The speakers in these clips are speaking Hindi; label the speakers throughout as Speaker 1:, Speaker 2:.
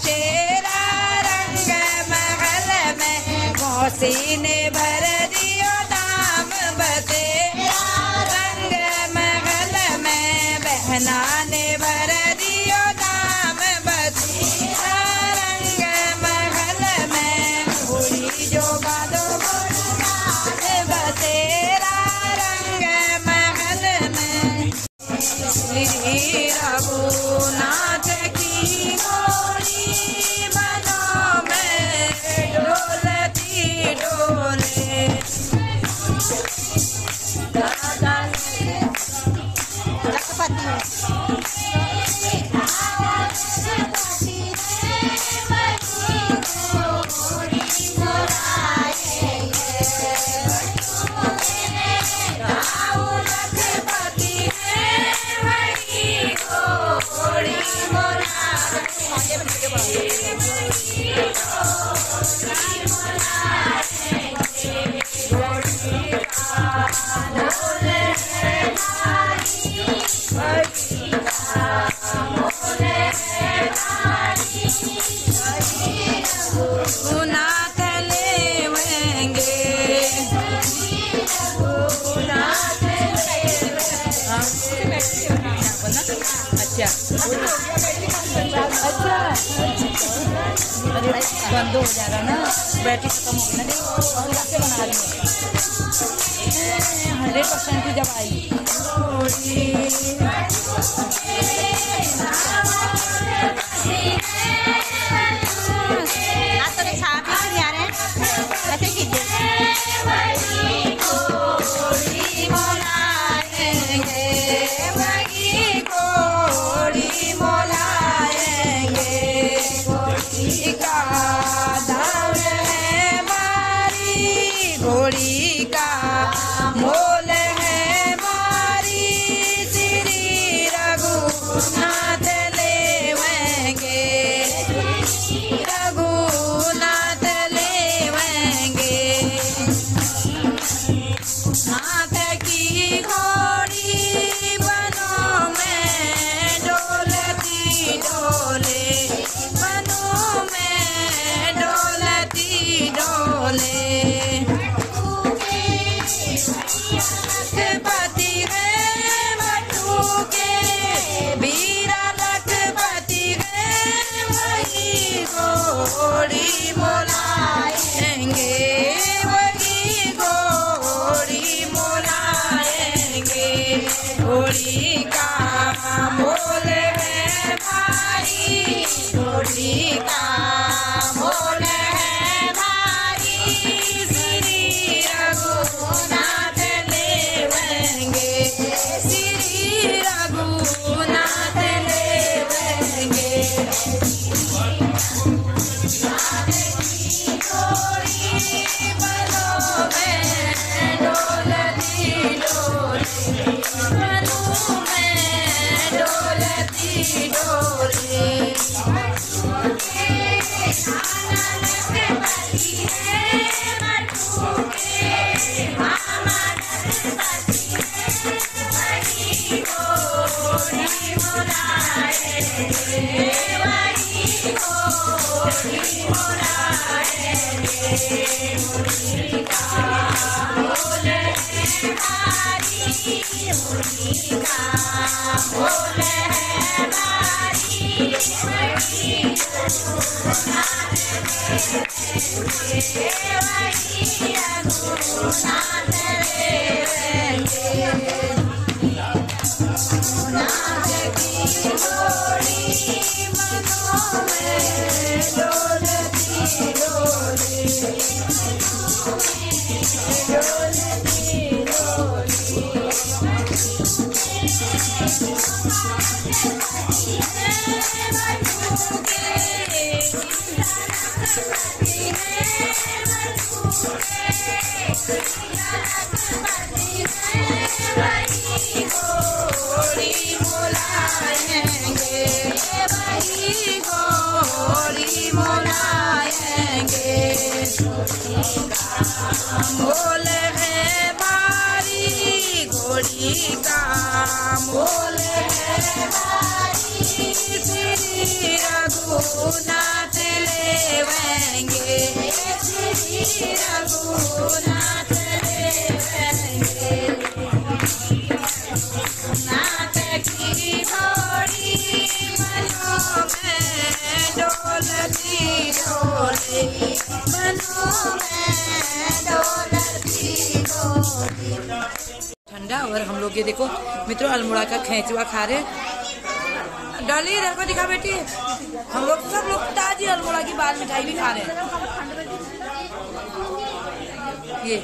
Speaker 1: शेरा रङ्गलमे बैटरी खत्म हो गई। और कैसे बना हूँ। हंड्रेड परसेंट की जब
Speaker 2: आज
Speaker 1: घोड़ी घोड़ी मोलाएँगे मोल है भारी घोड़ी का। मोल है श्री रघुनाथ लेवेंगे श्री रघुनाथ ये देखो, मित्रों, अल्मोड़ा का खेचुआ खा रहे डाली देखो दिखा बेटी। हम लोग, सब लोग ताजी अल्मोड़ा की बाल मिठाई भी खा रहे हैं। ये,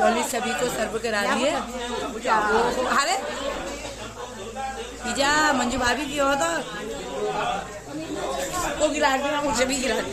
Speaker 1: डॉली सभी को सर्व करा रही है। खा रहे? पिज्जा, मंजू भाभी की हो तो। वो गिरा दी मुझे भी गिरा दी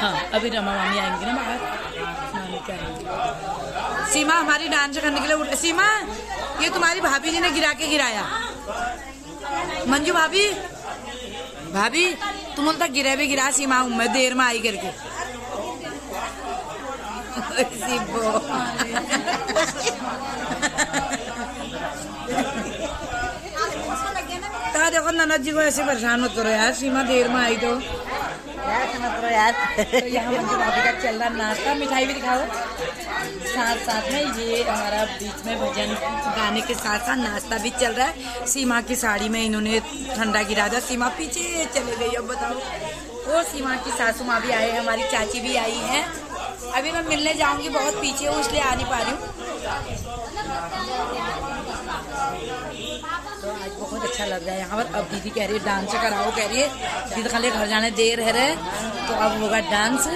Speaker 2: हाँ अभी रमा मामी आएँगे ना बाहर हाँ, सीमा, हमारी डांस करने के लिए उठ सीमा, ये तुम्हारी भाभी जी ने गिरा के गिराया। मंजू भाभी? भाभी, तुम उनका गिरा गिरे भी गिरा, सीमा मैं देर में आई करके। सिब्बो। कहा देखो ननद जी को ऐसे परेशान होते करो यार सीमा देर में आई तो
Speaker 1: यार समझ करो यार
Speaker 2: तो यहाँ भाभी का चल रहा नाश्ता मिठाई भी दिखाओ साथ साथ में ये हमारा बीच में भजन गाने के साथ साथ नाश्ता भी चल रहा है सीमा की साड़ी में इन्होंने ठंडा गिरा दिया सीमा पीछे चले गई अब बताओ वो सीमा की सासू माँ भी आए हमारी चाची भी आई हैं अभी मैं मिलने जाऊँगी, बहुत पीछे हूँ, इसलिए आ नहीं पा रही हूँ। तो आज बहुत अच्छा लग रहा है यहाँ पर। अब दीदी कह रही है डांस कराओ, कह रही है। दीदी खाली घर जाने देर है रहे तो अब होगा डांस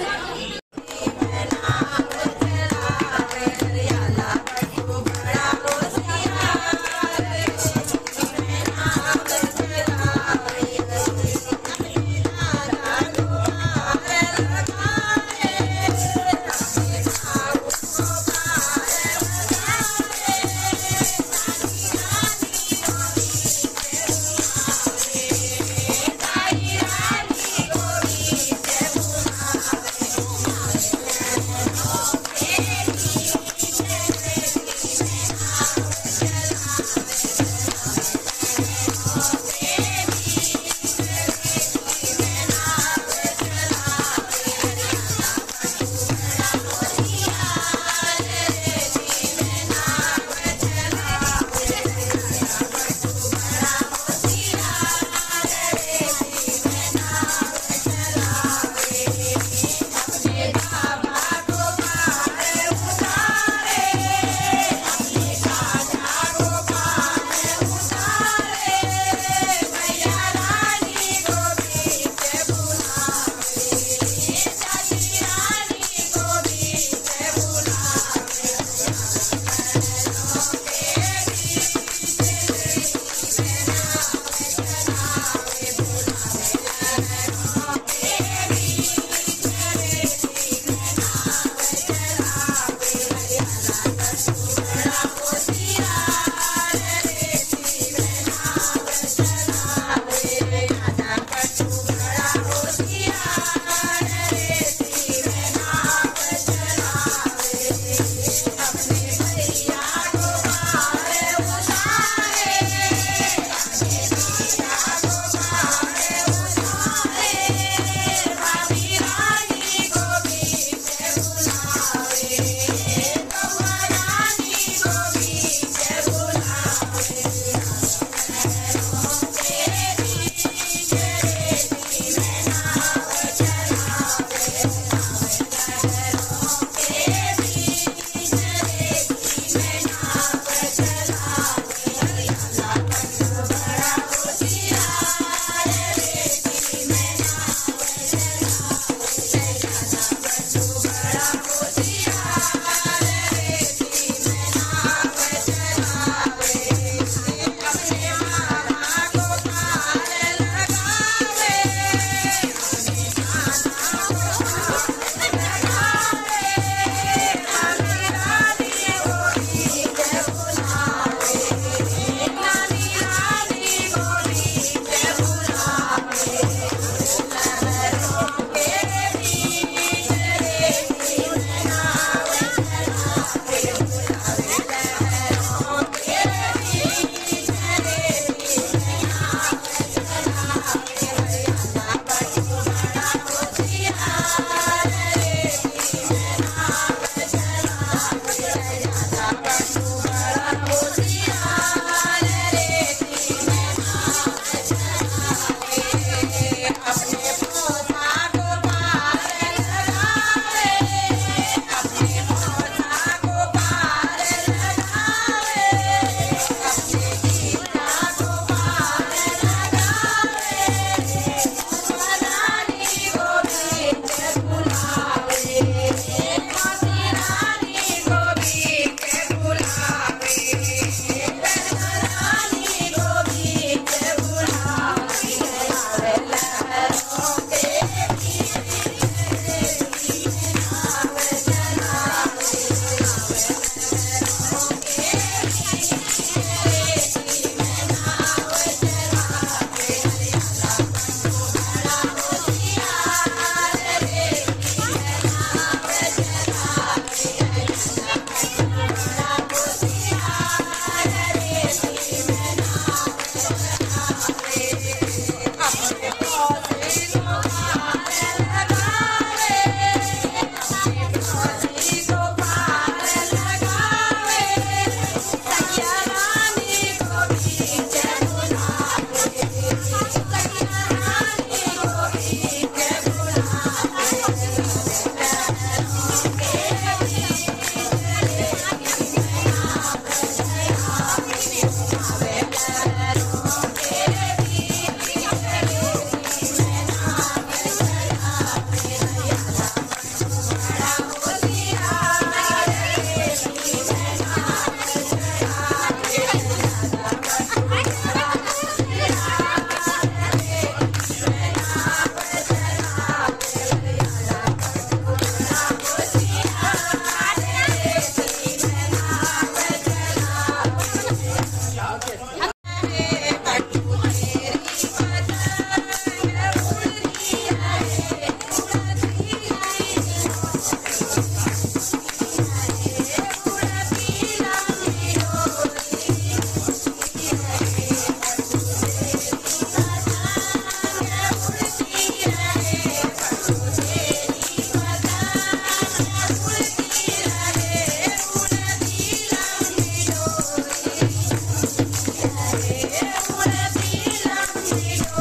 Speaker 2: you.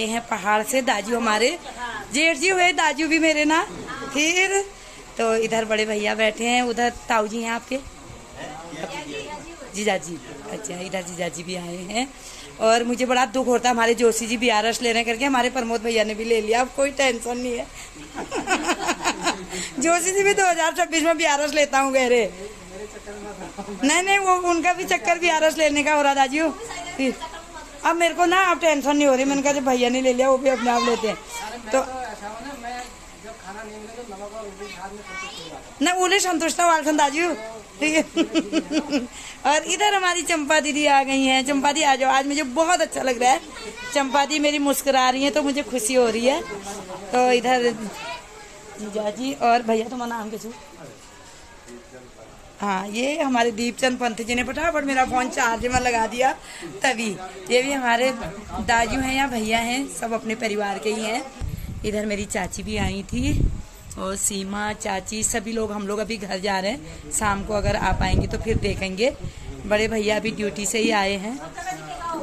Speaker 2: आए हैं पहाड़ से, दाजू हमारे। जेठ जी हुए, दाजू भी मेरे ना। फिर तो इधर बड़े भैया बैठे हैं, उधर ताऊ जी हैं आपके। जीजा जी अच्छा इधर जीजा जी भी आए हैं। और मुझे बड़ा दुख होता है, हमारे जोशी जी भी आरस ले रहे करके, हमारे प्रमोद भैया ने भी ले लिया। अब कोई टेंशन नहीं है। जोशी जी भी 2026 में भी आरस लेता हूँ गहरे। नहीं नहीं, वो उनका भी चक्कर भी आरस लेने का हो रहा, दाजू। अब मेरे को ना अब टेंशन नहीं हो रही। मैंने कहा जब भैया ने ले लिया वो भी अपने आप लेते हैं। तो ना बोले संतुष्टा वालसन दाजू ठीक है और इधर हमारी चंपा दीदी आ गई हैं। चंपा दी आ जाओ। आज मुझे बहुत अच्छा लग रहा है। चंपा दी मेरी मुस्कुरा रही है तो मुझे खुशी हो रही है। तो इधर जीजा जी और भैया तुम्हारा नाम कैसे हाँ ये हमारे दीपचंद पंत जी ने फटाफट मेरा फ़ोन चार्ज में लगा दिया। तभी ये भी हमारे दाजू हैं या भैया हैं सब अपने परिवार के ही हैं। इधर मेरी चाची भी आई थी और सीमा चाची सभी लोग हम लोग अभी घर जा रहे हैं। शाम को अगर आ पाएँगे तो फिर देखेंगे। बड़े भैया अभी ड्यूटी से ही आए हैं।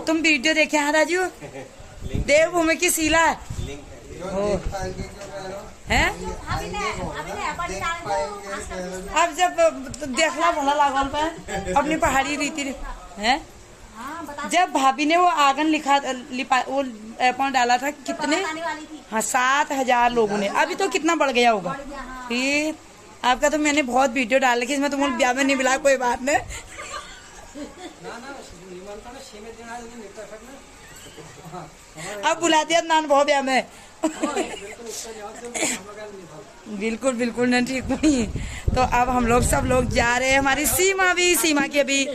Speaker 2: तुम वीडियो देखे हैं राजू देवभूमि की सीला हो। है। अब जब देखला भला लागल पे अपनी पहाड़ी रीति है? जब भाभी ने वो आँगन लिखा लिपा, वो अपन डाला था, कितने? हाँ सात हज़ार लोगों ने। अभी तो कितना बढ़ गया होगा? फिर आपका तो मैंने बहुत वीडियो डाल रखी इसमें तुम ब्याह में नहीं मिला, कोई बात नहीं। अब बुला दिया नान बहुत ब्याह में। बिल्कुल बिल्कुल नहीं ठीक नहीं तो अब हम लोग सब लोग जा रहे हैं। हमारी सीमा भी, सीमा की अभी,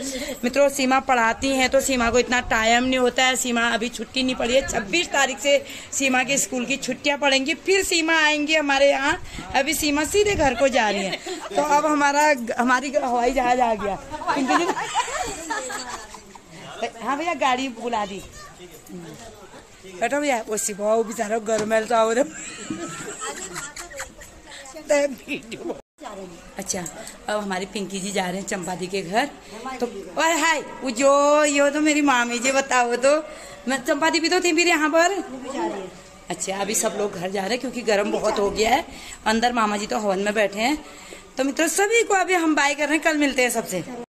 Speaker 2: मित्रों, सीमा पढ़ाती हैं तो सीमा को इतना टाइम नहीं होता है। सीमा अभी छुट्टी नहीं पड़ी है। छब्बीस तारीख से सीमा के स्कूल की छुट्टियाँ पड़ेंगी। फिर सीमा आएँगी हमारे यहाँ। अभी सीमा सीधे घर को जा रही है। तो अब हमारा हमारी हवाई जहाज़ आ गया। हाँ भैया, गाड़ी बुला दी। बैठो भैया, वो सिवा बेचारा घर में तो आओ वीडियो अच्छा अब हमारी पिंकी जी जा रहे हैं चंपा दी के घर। तो और हाय वो जो यो तो मेरी मामी जी बताओ तो। मैं चंपा दी भी तो थी मेरे यहाँ पर? अच्छा अभी सब लोग घर जा रहे हैं क्योंकि गर्म बहुत हो गया है। अंदर मामा जी तो हवन में बैठे हैं। तो मित्रों सभी को अभी हम बाय कर रहे हैं कल मिलते हैं सबसे।